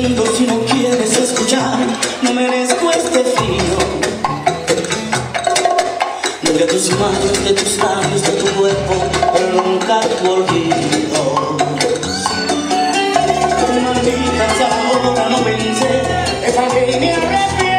si no quieres escuchar. No merezco este frío. Desde tus manos, de tus labios, de tu cuerpo Pero nunca tu olvido. Tú no olvidas ahora, no pensé Es que me arrepiento